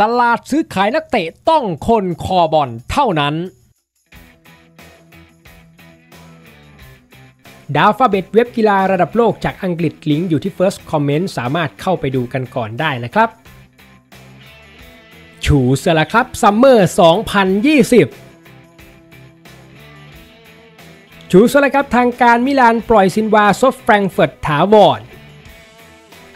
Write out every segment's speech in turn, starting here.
ตลาดซื้อขายนักเตะต้องคนคอบอลเท่านั้น Dafabet เว็บกีฬาระดับโลกจากอังกฤษลิงก์อยู่ที่ First Comment สามารถเข้าไปดูกันก่อนได้นะครับชูเสื้อแล้วครับซัมเมอร์ 2020ชูเสื้อแล้วครับทางการมิลานปล่อยซิลวาซบแฟรงเฟิร์ตถาวร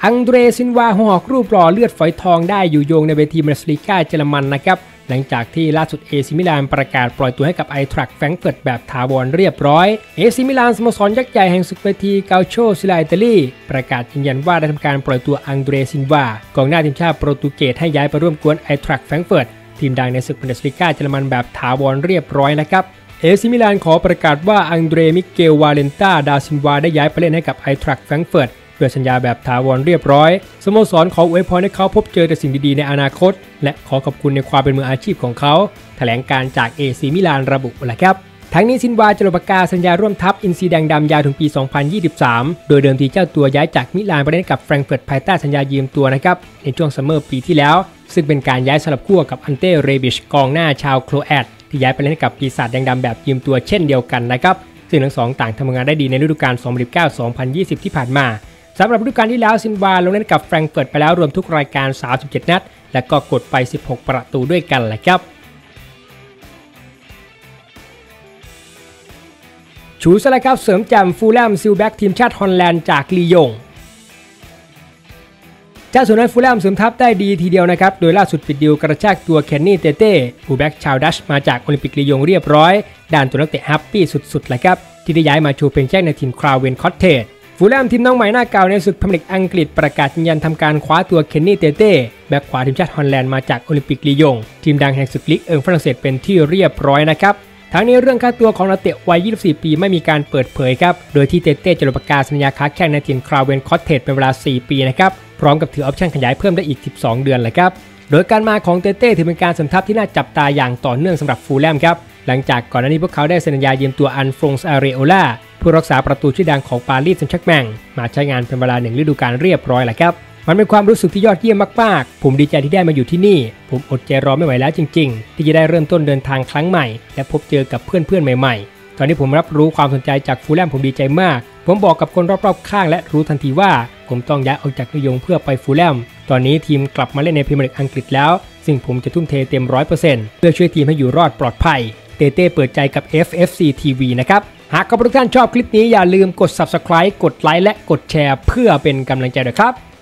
อังเดรซิลวาหอกรูปหล่อเลือดฝอยทองได้อยู่โยงในเวทีบุนเดสลิก้าเยอรมันนะครับ หลังจากที่ล่าสุดเอซีมิลานประกาศปล่อยตัวให้กับไอน์ทรัคแฟรงเฟิร์ตแบบถาวรเรียบร้อยเอซีมิลานสโมสรยักษ์ใหญ่แห่งศึกเวทีกัลโช่เซเรียอาอิตาลีประกาศยืนยันว่าได้ทำการปล่อยตัวอังเดรซิลวากองหน้าทีมชาติโปรตุเกสให้ย้ายไปร่วมก๊วนไอน์ทรัคแฟรงเฟิร์ตทีมดังในศึกบุนเดสลิก้าเยอรมันแบบถาวรเรียบร้อยนะครับเอซีมิลานขอประกาศว่าอังเดรมิเกลวาเลนเต้ดาซิลวาได้ย้ายไปเล่นให้กับไอน์ทรัคแฟรงเฟิร์ต เพื่อสัญญาแบบถาวรเรียบร้อย สโมสรขออวยพรให้เขาพบเจอแต่สิ่งดีๆในอนาคต และขอขอบคุณในความเป็นมืออาชีพของเขาแถลงการณ์จากเอซีมิลานระบุแหละครับทั้งนี้ซิลวาจะลงปากกาสัญญาร่วมทัพอินทรีแดงดำยาวถึงปี 2023 โดยเดิมทีเจ้าตัวย้ายจากมิลานไปเล่นกับแฟรงเฟิร์ตภายใต้สัญญายืมตัวนะครับในช่วงซัมเมอร์ปีที่แล้ว ซึ่งเป็นการย้ายสลับขั้วกับอันเต้เรบิชกองหน้าชาวโครแอตที่ย้ายไปเล่นกับปีศาจแดงดำแบบยืมตัวเช่นเดียวกันนะครับซึ่งทั้งสองต่างทำงานได้ดีในฤดูกาล2019-2020 ที่ผ่านมา สำหรับฤดูกาลที่แล้วซิลวาลงเล่นกับแฟรงเฟิร์ตไปแล้วรวมทุกรายการ 37 นัด และก็กดไป 16 ประตูด้วยกันแหละครับ ชูเสื้อแล้วครับเสริมจำฟูลแลมซิวแบ็กทีมชาติฮอลแลนด์จากลียงเจ้าสุนัขฟูลแลมเสริมทัพได้ดีทีเดียวนะครับ โดยล่าสุดปิดดีลกระชากตัวเคนนี่เตเต้ฟูลแบ็กชาวดัตช์มาจากโอลิมปิกลียงเรียบร้อย ด้านตัวนักเตะ happy สุดๆเลยครับ ที่ได้ย้ายมาชูเป็นแจ้งในทีมเครเวนคอตเทจ ฟูลแลมทีมน้องใหม่หน้าเก่าในศึกพรีเมียร์ลีกอังกฤษประกาศยืนยันทำการคว้าตัวเคนนี่เตเต้แบ็กขวาทีมชาติฮอลแลนด์มาจากโอลิมปิกลียง ทีมดังแห่งศึกลีกเอิงฝรั่งเศสเป็นที่เรียบร้อยนะครับทั้งนี้เรื่องค่าตัวของนักเตะวัย 24 ปีไม่มีการเปิดเผยครับ โดยที่เตเต้จะลงประกาศสัญญาค้าแข่งในทีมเครเวนคอตเทจเป็นเวลา 4 ปีนะครับ พร้อมกับถือ option ขยายเพิ่มได้อีก 12 เดือนเลยครับ โดยการมาของเตเต้ถือเป็นการสัมทับที่น่าจับตาอย่างต่อเนื่องสำหรับฟูลแลมครับ หลังจากก่อนหน้านี้พวกเขาได้เซ็นสัญญายืมตัวอันฟรงส์อาเรโอลา ผู้รักษาประตูชื่อดังของปารีสแซงต์แชร์แมงมาใช้งานเป็นเวลาหนึ่งฤดูกาลเรียบร้อยแหละครับมันเป็นความรู้สึกที่ยอดเยี่ยมมากๆ ผมดีใจที่ได้มาอยู่ที่นี่ ผมอดใจรอไม่ไหวแล้วจริง ๆ ที่จะได้เริ่มต้นเดินทางครั้งใหม่ และพบเจอกับเพื่อนๆใหม่ๆ ตอนนี้ผมรับรู้ความสนใจจากฟูลแลมผมดีใจมาก ผมบอกกับคนรอบๆข้างและรู้ทันทีว่า ผมต้องย้ายออกจากนิยงเพื่อไปฟูลแลม ตอนนี้ทีมกลับมาเล่นในพรีเมียร์ลีกอังกฤษแล้ว ซึ่งผมจะทุ่มเทเต็มร้อยเปอร์เซ็นต์เพื่อช่วยทีมให้อยู่รอดปลอดภัย เตเต้เปิดใจกับ FFC TV นะครับ หากทุกท่านชอบคลิปนี้อย่าลืมกด subscribe กดไลค์และกดแชร์ เพื่อเป็นกำลังใจด้วยครับ